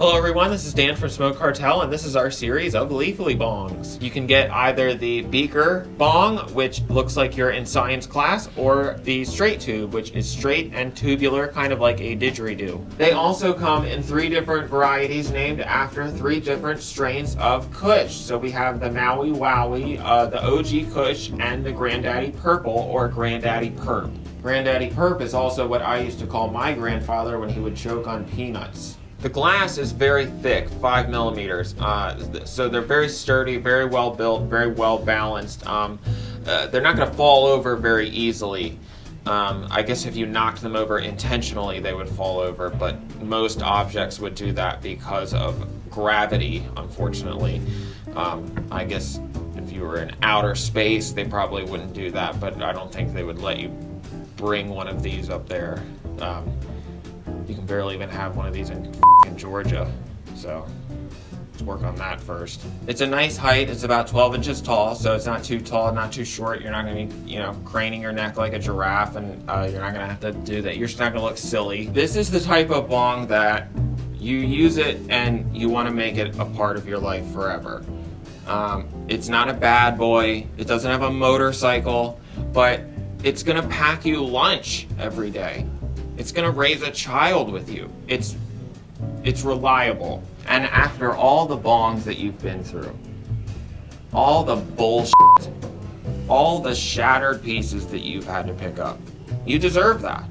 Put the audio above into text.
Hello everyone, this is Dan from Smoke Cartel and this is our series of Leafly Bongs. You can get either the beaker bong, which looks like you're in science class, or the straight tube, which is straight and tubular, kind of like a didgeridoo. They also come in three different varieties named after three different strains of Kush. So we have the Maui Wowie, uh, the OG Kush, and the Granddaddy Purple or Granddaddy Purp. Granddaddy Purp is also what I used to call my grandfather when he would choke on peanuts. The glass is very thick, five millimeters. Uh, so they're very sturdy, very well built, very well balanced. Um, uh, they're not going to fall over very easily. Um, I guess if you knocked them over intentionally, they would fall over, but most objects would do that because of gravity, unfortunately. Um, I guess if you were in outer space, they probably wouldn't do that, but I don't think they would let you bring one of these up there. Um, you can barely even have one of these in, in Georgia. So let's work on that first. It's a nice height. It's about 12 inches tall, so it's not too tall, not too short. You're not going to be, you know, craning your neck like a giraffe, and uh, you're not going to have to do that. You're just not going to look silly. This is the type of bong that you use it and you want to make it a part of your life forever. Um, it's not a bad boy. It doesn't have a motorcycle, but it's going to pack you lunch every day. It's to raise a child with you. It's it's reliable. And after all the bongs that you've been through, all the bullshit, all the shattered pieces that you've had to pick up, you deserve that.